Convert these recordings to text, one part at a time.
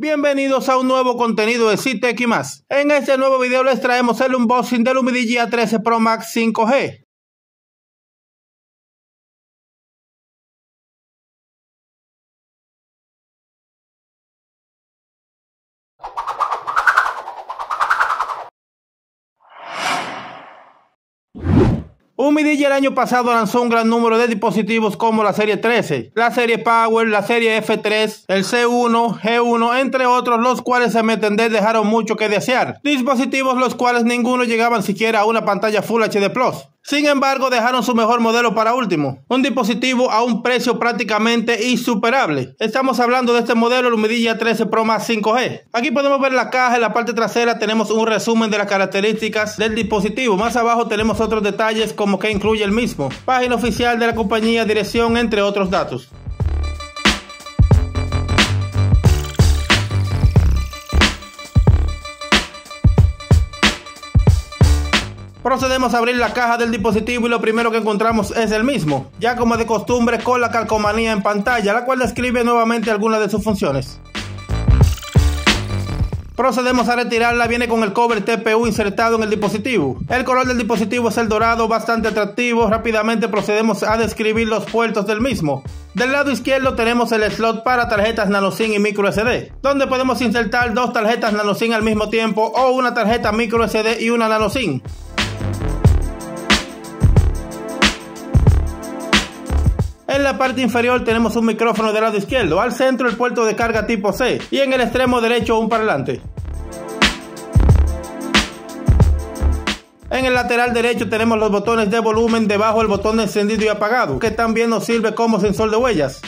Bienvenidos a un nuevo contenido de Citec y más. En este nuevo video les traemos el unboxing del Lumidigi A13 Pro Max 5G. Umidigi el año pasado lanzó un gran número de dispositivos como la serie 13, la serie Power, la serie F3, el C1, G1, entre otros, los cuales a mi entender dejaron mucho que desear. Dispositivos los cuales ninguno llegaban siquiera a una pantalla Full HD Plus. Sin embargo, dejaron su mejor modelo para último, un dispositivo a un precio prácticamente insuperable. Estamos hablando de este modelo Lumidigi 13 Pro Max 5G. Aquí podemos ver la caja, en la parte trasera tenemos un resumen de las características del dispositivo. Más abajo tenemos otros detalles como que incluye el mismo, página oficial de la compañía, dirección, entre otros datos. Procedemos a abrir la caja del dispositivo y lo primero que encontramos es el mismo, ya como de costumbre con la calcomanía en pantalla, la cual describe nuevamente algunas de sus funciones. Procedemos a retirarla, viene con el cover TPU insertado en el dispositivo. El color del dispositivo es el dorado, bastante atractivo. Rápidamente procedemos a describir los puertos del mismo. Del lado izquierdo tenemos el slot para tarjetas NanoSIM y micro SD, donde podemos insertar dos tarjetas NanoSIM al mismo tiempo o una tarjeta micro SD y una NanoSIM. La parte inferior tenemos un micrófono del lado izquierdo, al centro el puerto de carga tipo C y en el extremo derecho un parlante. En el lateral derecho tenemos los botones de volumen, debajo el botón encendido y apagado, que también nos sirve como sensor de huellas.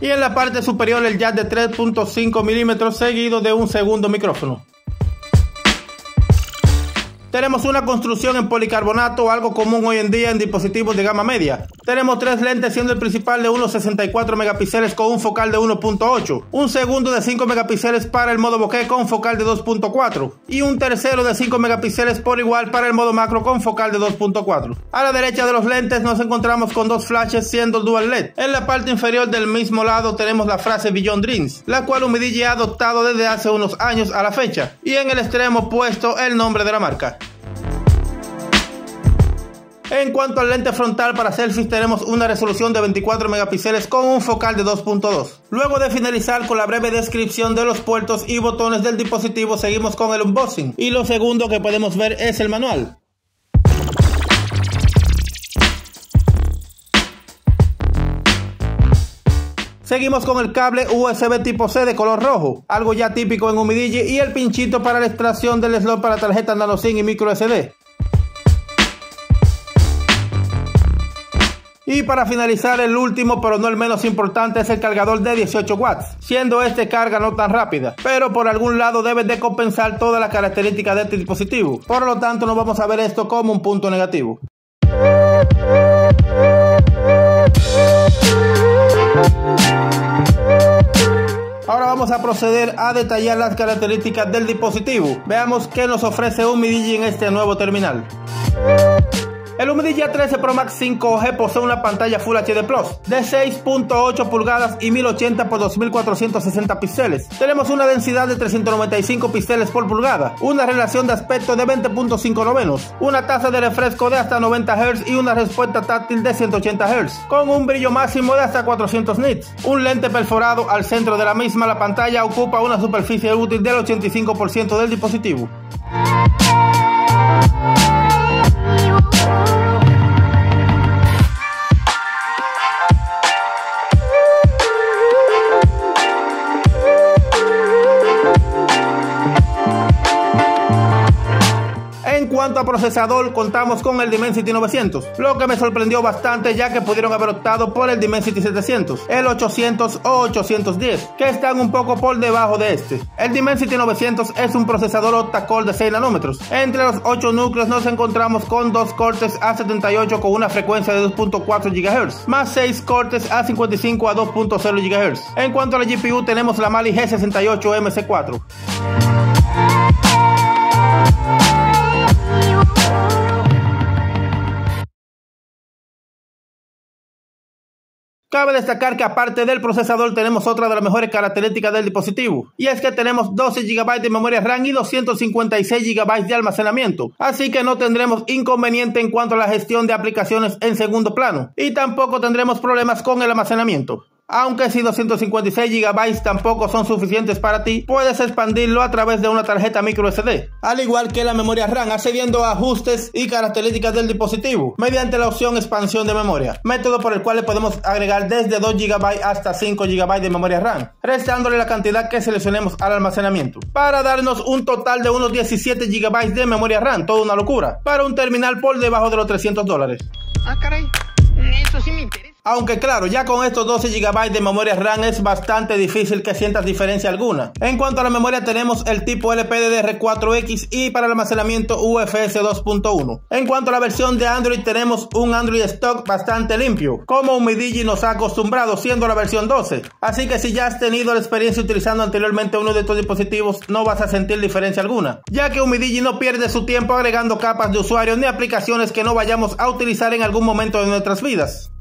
Y en la parte superior el jack de 3.5 milímetros seguido de un segundo micrófono. Tenemos una construcción en policarbonato, algo común hoy en día en dispositivos de gama media. Tenemos tres lentes, siendo el principal de 1.64 megapíxeles con un focal de 1.8, un segundo de 5 megapíxeles para el modo bokeh con focal de 2.4 y un tercero de 5 megapíxeles por igual para el modo macro con focal de 2.4. A la derecha de los lentes nos encontramos con dos flashes siendo dual LED. En la parte inferior del mismo lado tenemos la frase Beyond Dreams, la cual Umidigi ha adoptado desde hace unos años a la fecha, y en el extremo opuesto el nombre de la marca. En cuanto al lente frontal para selfies tenemos una resolución de 24 megapíxeles con un focal de 2.2. Luego de finalizar con la breve descripción de los puertos y botones del dispositivo seguimos con el unboxing y lo segundo que podemos ver es el manual. Seguimos con el cable USB tipo C de color rojo, algo ya típico en Umidigi y el pinchito para la extracción del slot para tarjeta NanoSIM y micro SD. Y para finalizar, el último, pero no el menos importante, es el cargador de 18 watts, siendo este carga no tan rápida, pero por algún lado debe de compensar todas las características de este dispositivo. Por lo tanto, no vamos a ver esto como un punto negativo. Ahora vamos a proceder a detallar las características del dispositivo. Veamos qué nos ofrece un Umidigi en este nuevo terminal. El Umidigi A13 Pro Max 5G posee una pantalla Full HD Plus de 6.8 pulgadas y 1080 x 2460 píxeles. Tenemos una densidad de 395 píxeles por pulgada, una relación de aspecto de 20.5 novenos, una tasa de refresco de hasta 90 Hz y una respuesta táctil de 180 Hz, con un brillo máximo de hasta 400 nits. Un lente perforado al centro de la misma, la pantalla ocupa una superficie útil del 85% del dispositivo. Oh, cuanto a procesador, contamos con el Dimensity 900, lo que me sorprendió bastante ya que pudieron haber optado por el Dimensity 700, el 800 o 810, que están un poco por debajo de este. El Dimensity 900 es un procesador octa-core de 6 nanómetros. Entre los 8 núcleos nos encontramos con dos cortes A78 con una frecuencia de 2.4 GHz, más 6 cortes A55 a 2.0 GHz. En cuanto a la GPU tenemos la Mali G68 MC4. Cabe destacar que aparte del procesador tenemos otra de las mejores características del dispositivo, y es que tenemos 12 GB de memoria RAM y 256 GB de almacenamiento, así que no tendremos inconveniente en cuanto a la gestión de aplicaciones en segundo plano, y tampoco tendremos problemas con el almacenamiento. Aunque si 256 GB tampoco son suficientes para ti, puedes expandirlo a través de una tarjeta micro SD, al igual que la memoria RAM, accediendo a ajustes y características del dispositivo mediante la opción expansión de memoria, método por el cual le podemos agregar desde 2 GB hasta 5 GB de memoria RAM, restándole la cantidad que seleccionemos al almacenamiento, para darnos un total de unos 17 GB de memoria RAM, toda una locura, para un terminal por debajo de los 300 dólares. Ah, caray, eso sí me interesa. Aunque claro, ya con estos 12 GB de memoria RAM es bastante difícil que sientas diferencia alguna. En cuanto a la memoria tenemos el tipo LPDDR4X y para el almacenamiento UFS 2.1. En cuanto a la versión de Android tenemos un Android stock bastante limpio, como Umidigi nos ha acostumbrado siendo la versión 12. Así que si ya has tenido la experiencia utilizando anteriormente uno de estos dispositivos no vas a sentir diferencia alguna, ya que Umidigi no pierde su tiempo agregando capas de usuario ni aplicaciones que no vayamos a utilizar en algún momento de nuestras vidas.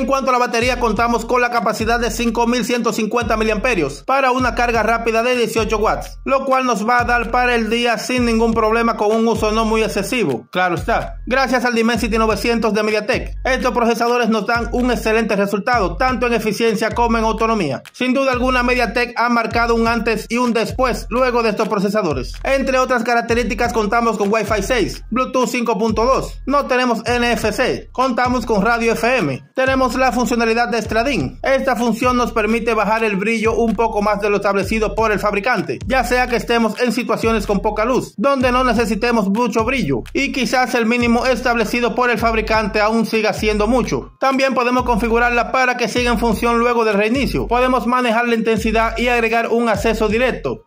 En cuanto a la batería, contamos con la capacidad de 5150 mAh para una carga rápida de 18 watts, lo cual nos va a dar para el día sin ningún problema con un uso no muy excesivo. Claro está. Gracias al Dimensity 900 de MediaTek, estos procesadores nos dan un excelente resultado, tanto en eficiencia como en autonomía. Sin duda alguna, MediaTek ha marcado un antes y un después luego de estos procesadores. Entre otras características, contamos con Wi-Fi 6, Bluetooth 5.2, no tenemos NFC, contamos con radio FM, tenemos la funcionalidad de Stradin. Esta función nos permite bajar el brillo un poco más de lo establecido por el fabricante, ya sea que estemos en situaciones con poca luz, donde no necesitemos mucho brillo, y quizás el mínimo establecido por el fabricante aún siga siendo mucho. También podemos configurarla para que siga en función luego del reinicio. Podemos manejar la intensidad y agregar un acceso directo.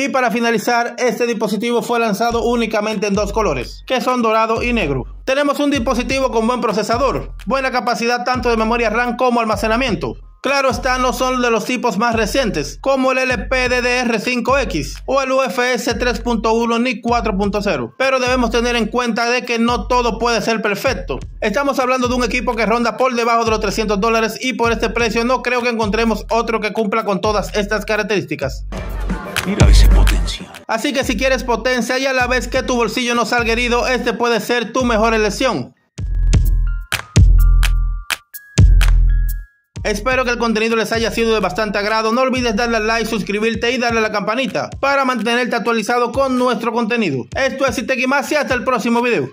Y para finalizar, este dispositivo fue lanzado únicamente en dos colores, que son dorado y negro. Tenemos un dispositivo con buen procesador, buena capacidad tanto de memoria RAM como almacenamiento. Claro está, no son de los tipos más recientes, como el LPDDR5X o el UFS 3.1 ni 4.0, pero debemos tener en cuenta de que no todo puede ser perfecto. Estamos hablando de un equipo que ronda por debajo de los 300 dólares y por este precio no creo que encontremos otro que cumpla con todas estas características. Mira ese potencial. Así que si quieres potencia y a la vez que tu bolsillo no salga herido, este puede ser tu mejor elección. Espero que el contenido les haya sido de bastante agrado. No olvides darle al like, suscribirte y darle a la campanita para mantenerte actualizado con nuestro contenido. Esto es Iteki Más y hasta el próximo video.